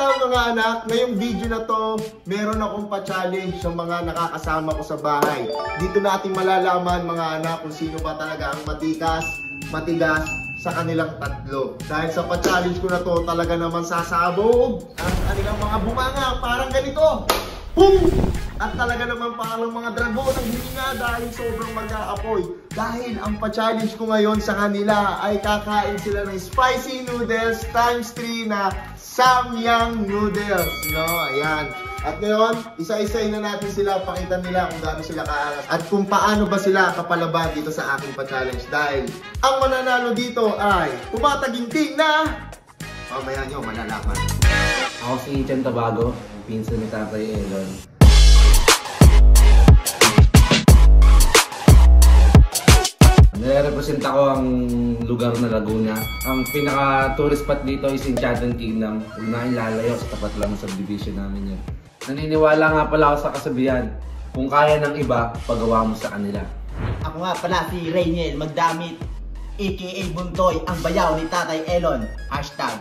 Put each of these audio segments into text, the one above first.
up mga anak? Ngayong video na to, meron akong pa-challenge sa mga nakakasama ko sa bahay. Dito natin malalaman mga anak kung sino ba talaga ang matikas, matigas sa kanilang tatlo. Dahil sa pa-challenge ko na to, talaga naman sasabog ang kanilang mga bumanga. Parang ganito. Boom! At talaga naman parang mga dragon ang hininga dahil sobrang mag-aapoy. Dahil ang pa-challenge ko ngayon sa kanila ay kakain sila ng spicy noodles times 3 na Samyang noodles. No, ayan. At ngayon, isa-isayin na natin sila, pakita nila kung gaano sila kaangas at kung paano ba sila kapalaban dito sa aking pa-challenge. Dahil ang mananalo dito ay tumataginting na mamaya nyo malalaman. Ako si Chan Tabago, pinsan ni Tatay Elon. Lugar na Laguna. Ang pinaka-tourist spot dito is Enchanted Kingdom. Huwag na kayong lalayo sa tapat lang ng subdivision namin yan. Naniniwala nga pala ako sa kasabihan, kung kaya ng iba, pagawa mo sa kanila. Ako nga pala si Rainiel Magdamit, aka Buntoy, ang bayaw ni Tatay Elon. Hashtag.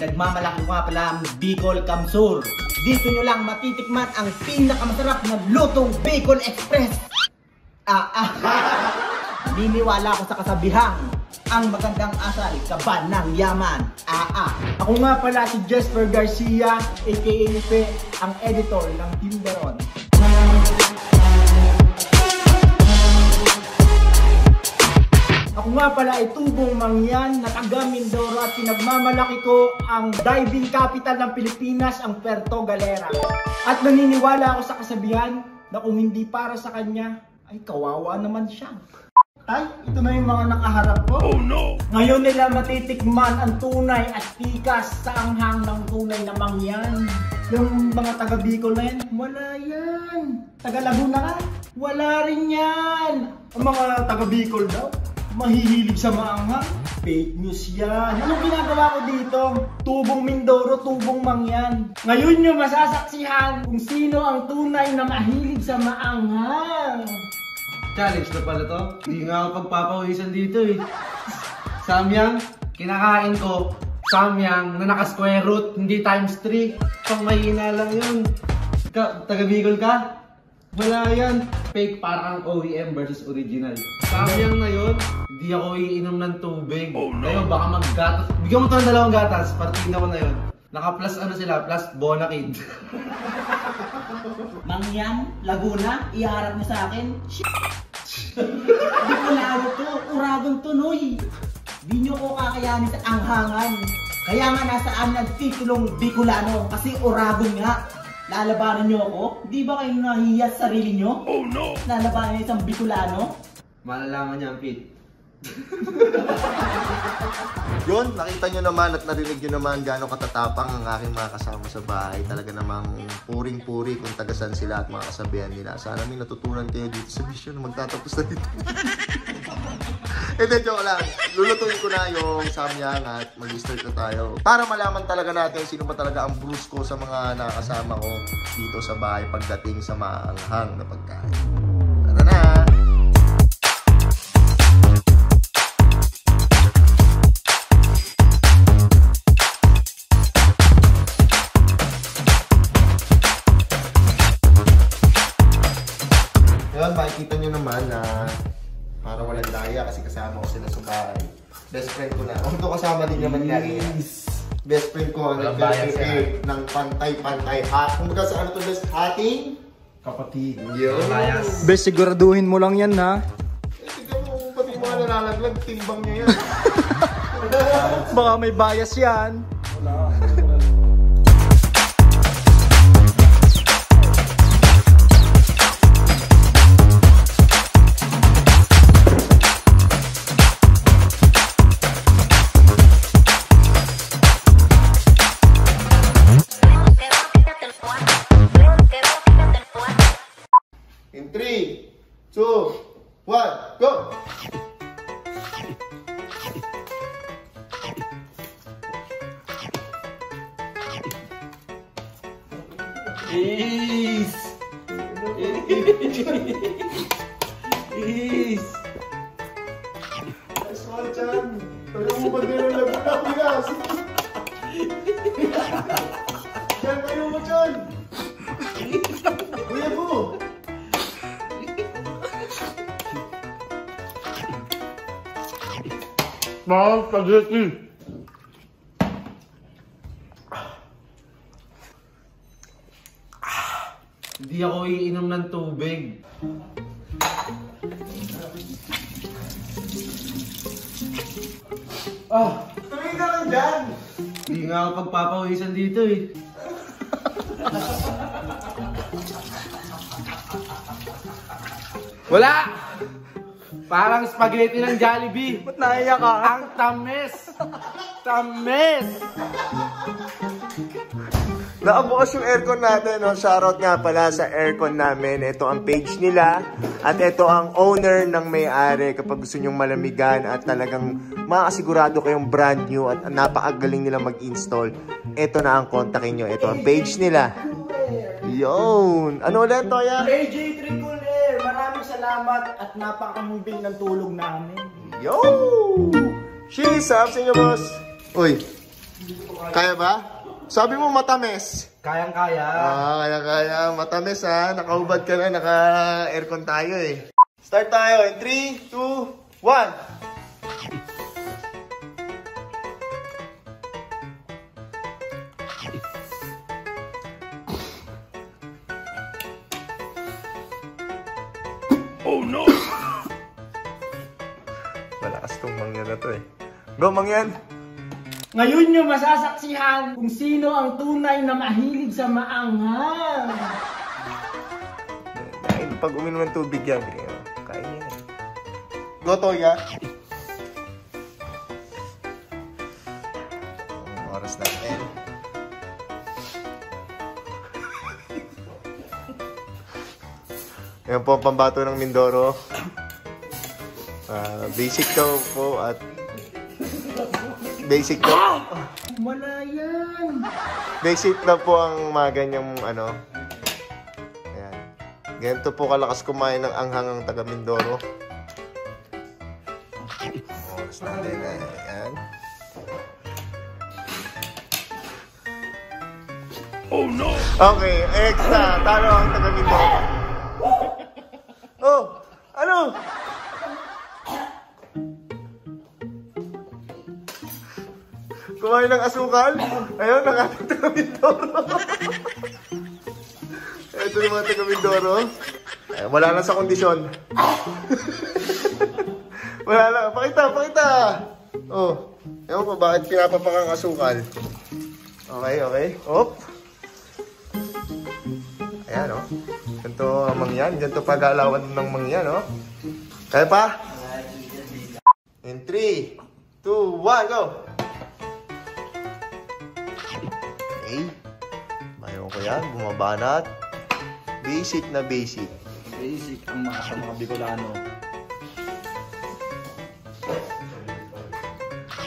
Nagmamalaki ko nga pala ang Bicol Kamsur. Dito nyo lang matitikman ang pinakamasarap na lutong Bicol Express. Ah, ah. Niniwala ko sa kasabihang ang magandang asal, kaban ng yaman. Ah, ah. Ako nga pala si Jesper Garcia, aka Pe, ang editor ng Timberon. Ako nga pala ay tubong mangyan na taga Mindoro at pinagmamalaki ko ang diving capital ng Pilipinas, ang Puerto Galera. At naniniwala ako sa kasabihan na kung hindi para sa kanya, ay kawawa naman siya. Ay, ito na yung mga nakaharap ko. Oh no! Ngayon nila matitikman ang tunay at tikas sa anghang ng tunay na mangyan. Yung mga taga Bicol na yan, wala yan. Taga Laguna ka, wala rin yan. Ang mga taga Bicol daw, mahihilig sa maanghang. Fake news yan. Anong ginagawa ko dito? Tubong Mindoro, tubong mangyan. Ngayon nyo masasaksihan kung sino ang tunay na mahilig sa maanghang. Challenge na pala to. Hindi nga ako pagpapawisan dito eh. Samyang, kinakain ko. Samyang na naka-square root, hindi times 3. Pang mahina lang yun. Ka, taga Bicol ka? Wala yan. Fake parang OEM versus original. Samyang na yun, hindi ako iinom ng tubig. Oh, no. Ngayon, baka maggatas. Bigyan mo to ng dalawang gatas, parting ko na yun. Naka-plus ano sila, plus Bonakid. Mangyan, Laguna, iharap mo sa akin. Bicolano to, Uragon to, Noy. Di nyo ko kakayanin sa anghangan. Kaya nga nasaan ang titulong Bicolano kasi Uragon nga. Lalabanan nyo ako? Di ba kayo nahiya sa sarili nyo? Oh no! Lalabanan nyo isang Bicolano? Malalaman niya ang pit. Yun, nakita nyo naman at narinig nyo naman gaano katatapang ang aking mga kasama sa bahay. Talaga namang puring-puri kung tagasan sila at mga kasabihan nila. Sana may natutunan kayo dito sa mission na magtatapos na dito. Hindi, joke lang. Lulutuin ko na yung samyang at mag-start na tayo. Para malaman talaga natin sino ba talaga ang brusko sa mga nakakasama ko dito sa bahay pagdating sa maanghang na pagkain. Best friend ko ang nag-create ng pantay-pantay hat. Kung baga sa ano to best hating? Kapatid. Yun. Bias. Bes, siguraduhin mo lang yan ha. Eh, tignan mo, pati mga nalalaglag, timbang niya yan. Baka may bias yan. In spaghetti. Hindi ako iinom ng tubig. Ah, Tumingin ka lang dyan! hindi nga ako pagpapawisan dito eh. Wala! Parang spaghetti ng Jollibee. Ba't naiyak ka? Ang tamis! Tamis! Nakabukas yung aircon natin, no? Shoutout nga pala sa aircon namin. Ito ang page nila. At ito ang owner ng may-ari kapag gusto nyong malamigan at talagang makakasigurado kayong brand new at napakagaling nila mag-install. Ito na ang kontakin nyo. Ito ang page nila. Yun! Ano ulit, Toya? AJ Triple Air, maraming salamat at napakahumbing ng tulong namin. Yo! Cheese! Sarap sa inyo, boss! Uy! Kaya ba? Sabi mo matamis. Kayang-kaya. Ah, kaya kaya. Matamis ha. Nakaubad ka na. Naka-aircon tayo eh. Start tayo in 3, 2, 1. Oh no! Malakas tong mangyan na to eh. Go mangyan! Ngayon nyo masasaksihan kung sino ang tunay na mahilig sa maanghang. Dahil pag uminom ng tubig yan, eh, kain niya. yan. Go, Toya. Oras natin. Yan po ang pambato ng Mindoro. Ah, basic daw po at basic daw. Wala yan. Basic na po ang mga ganyang ano. Ayan. Ganito po kalakas kumain ng anghang ang taga Mindoro. Oras natin. Ayan. Oh no! Okay, extra. Talo ang taga Mindoro. Kumain ng asukal? Ayun, ang ating taga Mindoro. Ito yung mga taga Mindoro. Eh, wala na sa kondisyon. wala na. Pakita, pakita. Oh. Ewan ko bakit pinapapakang asukal. Okay, okay. Op. Ayan, oh. Ganito ang mangyan. Ganito pag-alawan ng mangyan, oh. Kaya pa? In 3, 2, 1, go! Okay. Mayon ko yan. Bumaba na. Basic na basic. Basic ang mga sa mga Bicolano.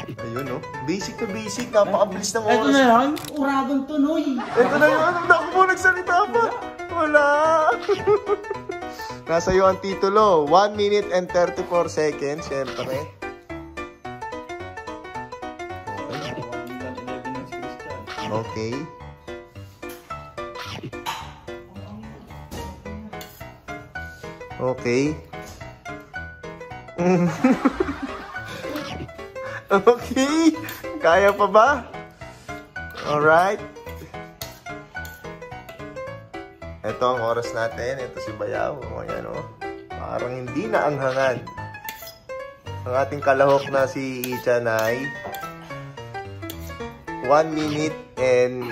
Ayun, oh. Basic na basic. Napakabilis ng oras. Ito na yan, uradong tunoy. Ito na. Hindi ako mo nagsalita pa. Wala. Nasa iyo ang titulo. 1 minute and 34 seconds. Siyempre. Okay. Okay. okay. Kaya pa ba? Alright. Ito ang oras natin. Ito si Bayaw. O, yan, oh. Parang hindi na anghangan. Ang ating kalahok na si Ichan ay 1 minute and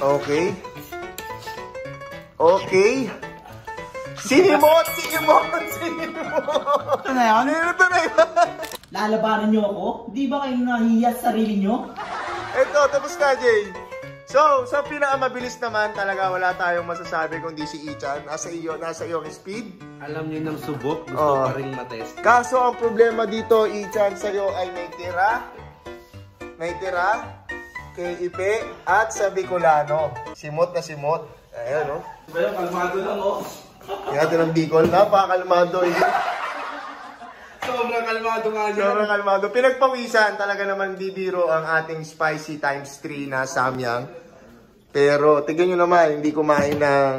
okay. Okay. Sinimot! Sinimot! Sinimot! Ito na yan? Ito na yan! Lalabanan niyo ako? Di ba kayo nahihiya sa sarili niyo? Ito, tapos na, Jay. So, sa pinakamabilis naman, talaga wala tayong masasabi kundi si Ichan. Nasa iyo, nasa iyo ang speed. Alam niyo ng subok, gusto Oo. pa rin matest. Kaso ang problema dito, Ichan, sa iyo ay may tira. May tira Ipe at sa Bicolano. Simot na simot. Ayan, no? Bayaw, kalmado lang oh. Yung atin ng Bicol, napakakalmado. Eh. Sobrang kalmado nga niya. Sobrang kalmado. Pinagpawisan talaga naman bibiro ang ating spicy times 3 na samyang. Pero tignan nyo naman, hindi kumain ng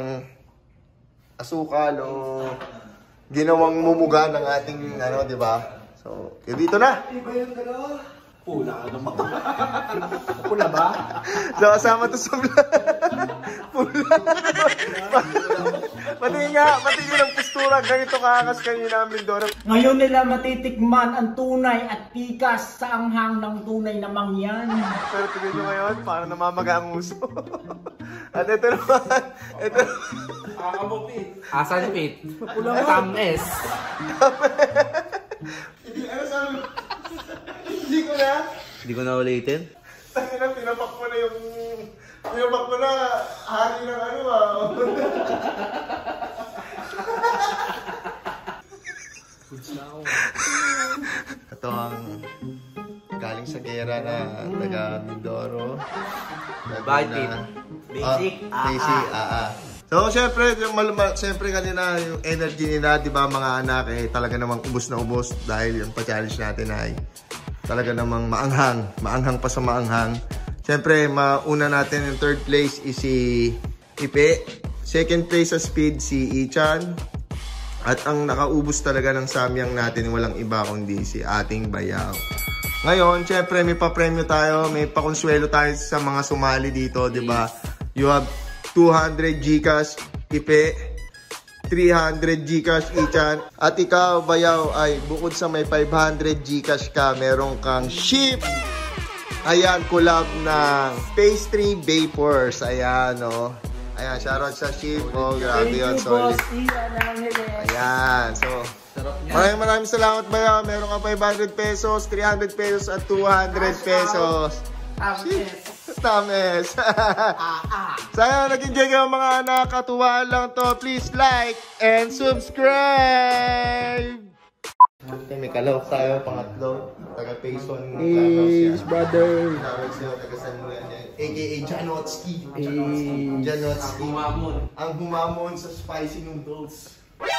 asukal o ginawang mumuga ng ating ano, di ba? So, dito na. Pula ka naman. Pula ba? So, kasama to sa vlog. Pula. pati nga, pati yun ang postura. Ganito kakas kanina ang Mindoro. Ngayon nila matitikman ang tunay at tikas sa anghang ng tunay na mangyan. Pero tignan nyo ngayon, parang namamaga ang uso. At ito naman, ito Asan Pete? Tames. Hindi, ano sabi? Hindi ko na. Hindi ko na ulitin. Tangin na, pinapak mo na yung... Pinapak mo na, hari ng ano ah. Ito ang galing sa gera na taga Mindoro. Bakit, Na- Pete? Basic, Ah, ah, basic, ah, ah. So, syempre, yung maluma, syempre kanina yung energy nila, di ba mga anak, eh, talaga namang ubos na ubos dahil yung pa-challenge natin ay talaga namang maanghang. Maanghang pa sa maanghang. Syempre, mauna natin yung third place is si Ipe. Second place sa speed si Ichan. At ang nakaubos talaga ng samyang natin walang iba kundi si ating bayaw. Ngayon, syempre may pa-premyo tayo, may pa-consuelo tayo sa mga sumali dito, di ba? You have 200 Gcash, Ipe, 300 Gcash, Ichan. At ikaw, bayaw, ay bukod sa may 500 Gcash ka, meron kang ship. Ayan, collab ng Pastry Vapors. Ayan, no. Ayan, shoutout sa ship. Oh, grabe yun, solid. Ayan. So, maraming maraming salamat ba? Meron ka 500 pesos, 300 pesos, at 200 pesos. Tamis. Tames. Sana nag-enjoy kayo mga anak. Katuwaan lang to. Please like and subscribe. Okay, may kalawak tayo, pangatlo. Taga Payson. Is brother. Tawag siya, taga San Juan yan. AKA Janotski. Humamon. Ang humamon sa spicy noodles. Wala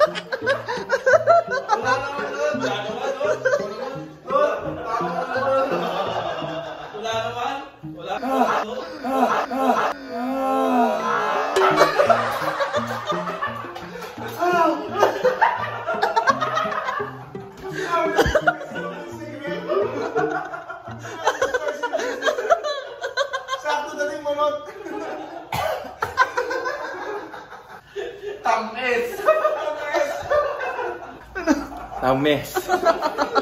Tames. Tamis.